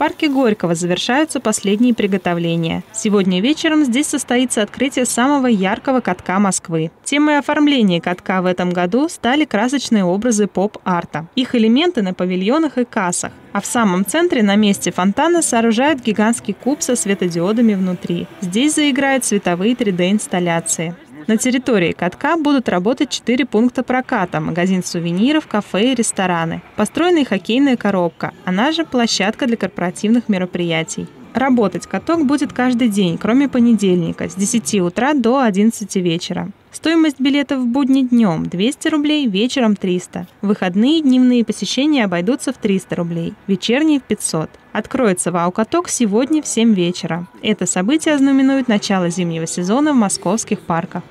парке Горького завершаются последние приготовления. Сегодня вечером здесь состоится открытие самого яркого катка Москвы. Темой оформления катка в этом году стали красочные образы поп-арта. Их элементы на павильонах и кассах. А в самом центре, на месте фонтана, сооружают гигантский куб со светодиодами внутри. Здесь заиграют световые 3D-инсталляции. На территории катка будут работать четыре пункта проката, магазин сувениров, кафе и рестораны. Построена и хоккейная коробка, она же площадка для корпоративных мероприятий. Работать каток будет каждый день, кроме понедельника, с 10 утра до 11 вечера. Стоимость билетов в будни днем 200 рублей, вечером 300. Выходные дневные посещения обойдутся в 300 рублей, вечерние в 500. Откроется Вау-каток сегодня в 7 вечера. Это событие ознаменует начало зимнего сезона в московских парках.